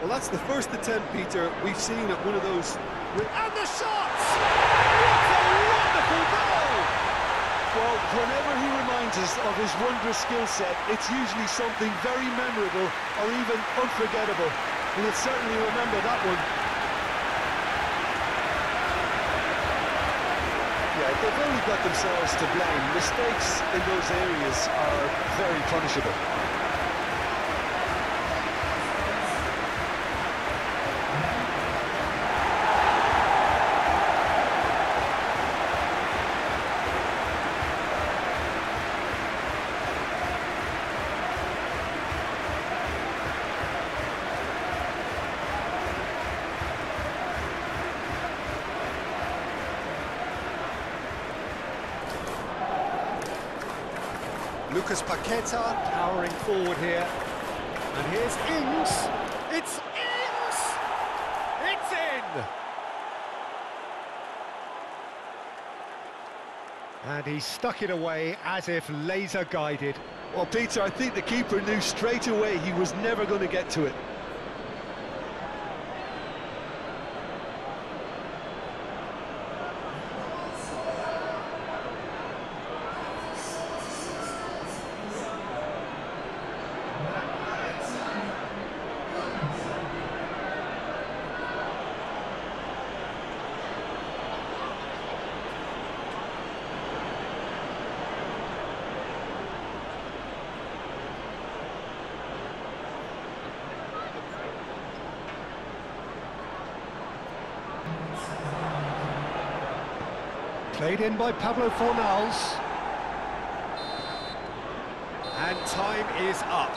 Well, that's the first attempt, Peter, we've seen at one of those... And the shots! What a wonderful goal! Well, whenever he reminds us of his wondrous skill set, it's usually something very memorable or even unforgettable. We'll certainly remember that one. Yeah, they've only got themselves to blame. Mistakes in those areas are very punishable. Lucas Paqueta powering forward here. And here's Ings. It's Ings! It's in! And he stuck it away as if laser guided. Well, Peter, I think the keeper knew straight away he was never going to get to it. Played in by Pablo Fornals. And time is up.